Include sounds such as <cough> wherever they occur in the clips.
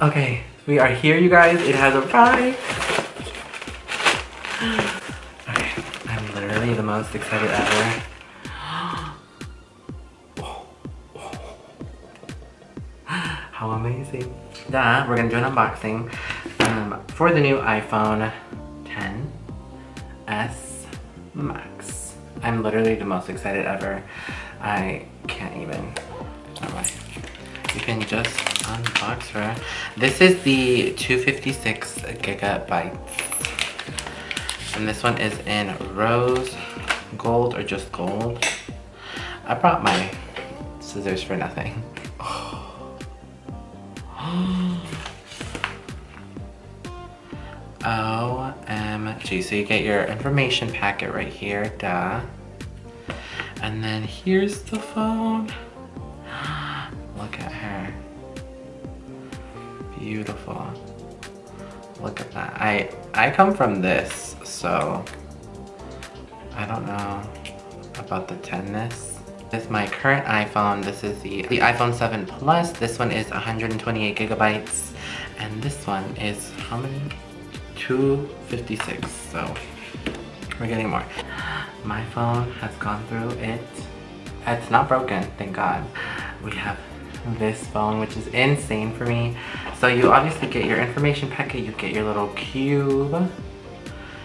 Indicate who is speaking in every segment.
Speaker 1: Okay, we are here, you guys. It has arrived. Okay, I'm literally the most excited ever. <gasps> How amazing. Yeah, we're gonna do an unboxing um, for the new iPhone XS Max. I'm literally the most excited ever. I can't even. You can just unbox her. This is the 256 gigabytes. And this one is in rose gold or just gold. I brought my scissors for nothing. <gasps> OMG. So you get your information packet right here, duh. And then here's the phone. Look at her. Beautiful. Look at that. I I come from this, so I don't know about the 10ness. This is my current iPhone. This is the, the iPhone 7 Plus. This one is 128 gigabytes. And this one is how many? 256. So we're getting more. My phone has gone through it. It's not broken, thank God. We have this phone, which is insane for me. So you obviously get your information packet, you get your little cube,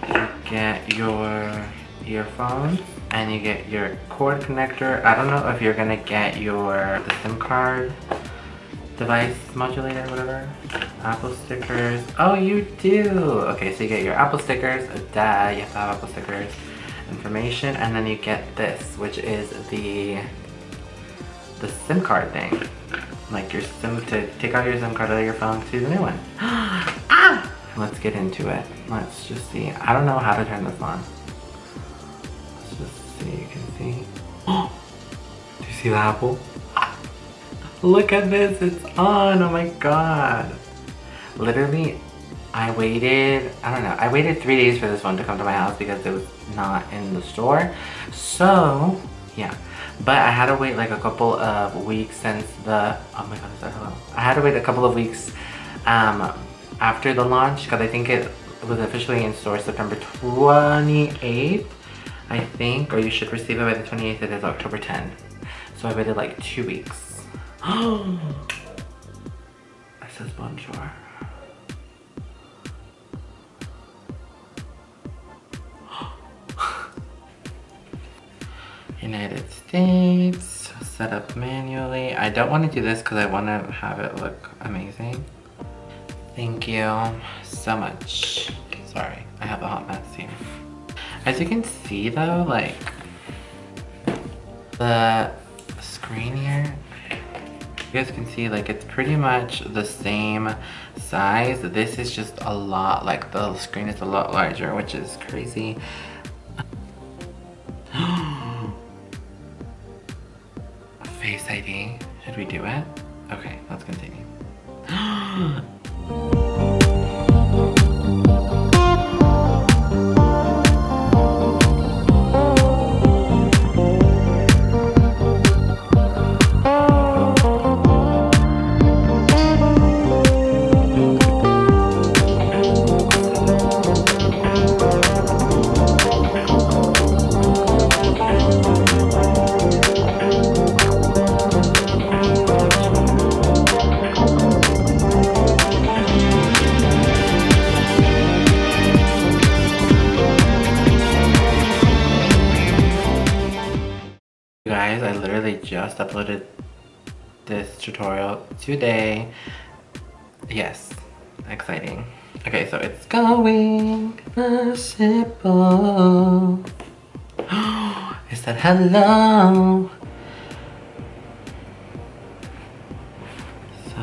Speaker 1: you get your earphones, and you get your cord connector. I don't know if you're gonna get your SIM card device modulator, whatever. Apple stickers. Oh, you do. Okay, so you get your Apple stickers. Duh, you have to have Apple stickers. Information, and then you get this, which is the the SIM card thing. Like your SIM to take out your SIM card out of your phone to the new one. <gasps> ah! Let's get into it. Let's just see. I don't know how to turn this on. Let's just see. You can see. <gasps> Do you see the apple? Look at this, it's on, oh my god. Literally, I waited, I don't know, I waited three days for this one to come to my house because it was not in the store. So, yeah. But I had to wait like a couple of weeks since the, oh my god, is that hello? I had to wait a couple of weeks um, after the launch because I think it was officially in store September 28th, I think, or you should receive it by the 28th, it is October 10th. So I waited like two weeks. Oh, it says bonjour. United States, set up manually. I don't want to do this because I want to have it look amazing. Thank you so much. Sorry, I have a hot mess here. As you can see though, like, the screen here you guys can see like it's pretty much the same size. This is just a lot, like the screen is a lot larger, which is crazy. ID, should we do it? Okay, let's continue. <gasps> <gasps> guys, I literally just uploaded this tutorial today. Yes, exciting. Okay, so it's going possible. <gasps> it said hello. So,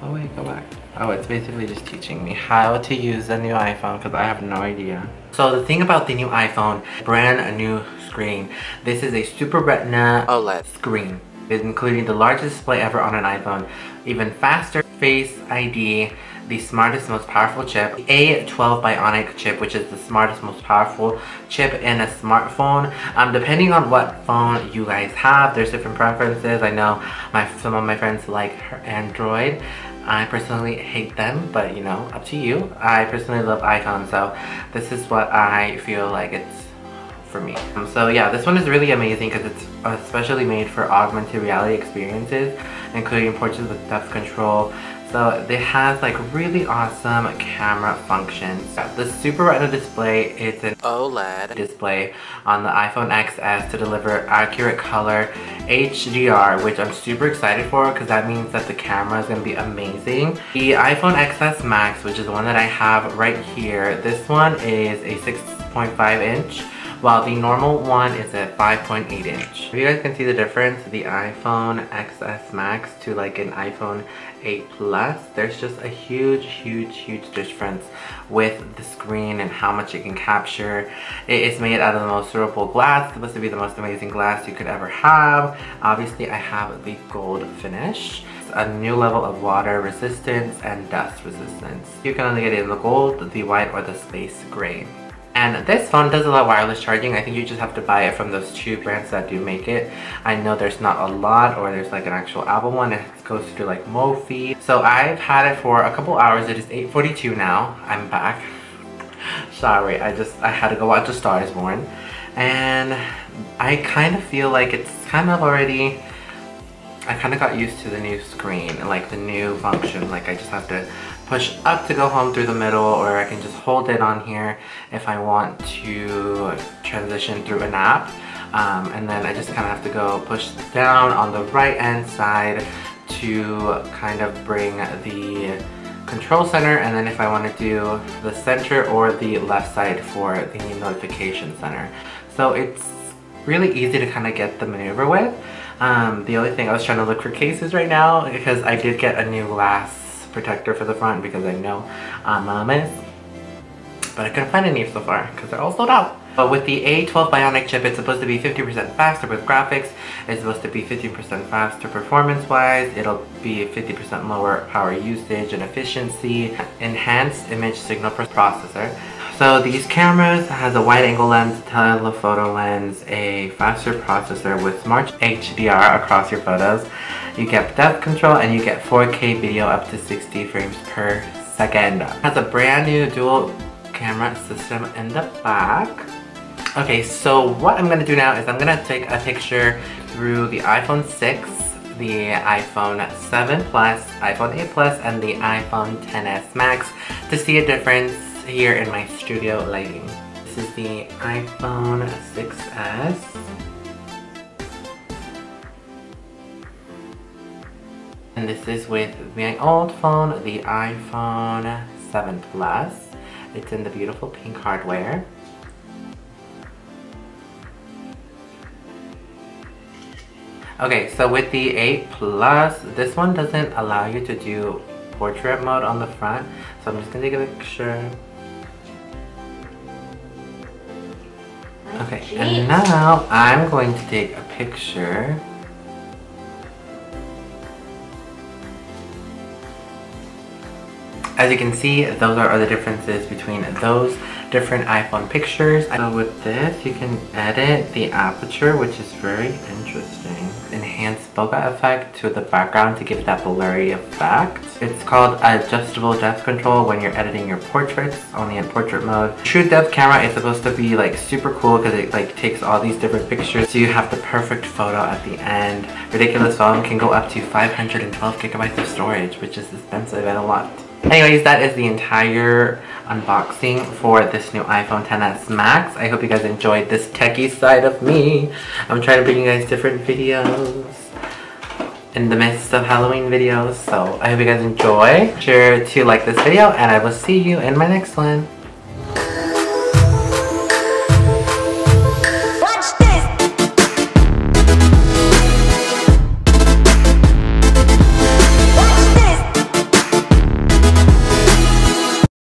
Speaker 1: oh wait, go back. Oh, it's basically just teaching me how to use the new iPhone because I have no idea. So the thing about the new iPhone, brand new screen. This is a Super Retina OLED screen, It's including the largest display ever on an iPhone, even faster Face ID, the smartest, most powerful chip, A12 Bionic chip, which is the smartest, most powerful chip in a smartphone. Um, depending on what phone you guys have, there's different preferences. I know my some of my friends like Android. I personally hate them, but you know, up to you. I personally love iPhone, so this is what I feel like it's for me. Um, so yeah, this one is really amazing because it's especially made for augmented reality experiences, including portraits with depth control, so it has like really awesome camera functions. The Super Retina display is an OLED display on the iPhone XS to deliver accurate color HDR, which I'm super excited for because that means that the camera is going to be amazing. The iPhone XS Max, which is the one that I have right here, this one is a 6.5 inch while the normal one is at 5.8 inch. If you guys can see the difference, the iPhone XS Max to like an iPhone 8 Plus, there's just a huge, huge, huge difference with the screen and how much it can capture. It is made out of the most durable glass. It's supposed to be the most amazing glass you could ever have. Obviously, I have the gold finish It's a new level of water resistance and dust resistance. You can only get it in the gold, the white, or the space gray. And this phone does allow wireless charging. I think you just have to buy it from those two brands that do make it. I know there's not a lot or there's like an actual Apple one. It goes through like Mophie. So I've had it for a couple hours. It is 8.42 now. I'm back. Sorry, I just, I had to go watch A Star is Born. And I kind of feel like it's kind of already, I kind of got used to the new screen, and like the new function. Like I just have to push up to go home through the middle or I can just hold it on here if I want to transition through a nap. Um, and then I just kind of have to go push down on the right hand side to kind of bring the control center and then if I want to do the center or the left side for the notification center. So it's really easy to kind of get the maneuver with. Um, the only thing I was trying to look for cases right now because I did get a new glass protector for the front because I know I'm a mess. But I couldn't find any so far because they're all sold out. But with the A12 Bionic chip, it's supposed to be 50% faster with graphics. It's supposed to be 50% faster performance-wise. It'll be 50% lower power usage and efficiency. Enhanced image signal processor. So these cameras has a wide angle lens, telephoto lens, a faster processor with smart HDR across your photos. You get depth control and you get 4K video up to 60 frames per second. It has a brand new dual camera system in the back. Okay, so what I'm gonna do now is I'm gonna take a picture through the iPhone 6, the iPhone 7 Plus, iPhone 8 Plus, and the iPhone XS Max to see a difference here in my studio lighting. This is the iPhone 6s. And this is with my old phone, the iPhone 7 Plus. It's in the beautiful pink hardware. Okay, so with the 8 Plus, this one doesn't allow you to do portrait mode on the front. So I'm just gonna take a picture. Okay, and now I'm going to take a picture As you can see, those are the differences between those different iPhone pictures. So with this, you can edit the aperture, which is very interesting. Enhance bokeh effect to the background to give that blurry effect. It's called adjustable depth control when you're editing your portraits, only in portrait mode. True depth camera is supposed to be like super cool because it like takes all these different pictures so you have the perfect photo at the end. Ridiculous phone can go up to 512 gigabytes of storage, which is expensive and a lot. Anyways, that is the entire unboxing for this new iPhone XS Max. I hope you guys enjoyed this techie side of me. I'm trying to bring you guys different videos in the midst of Halloween videos. So I hope you guys enjoy. Sure to like this video and I will see you in my next one.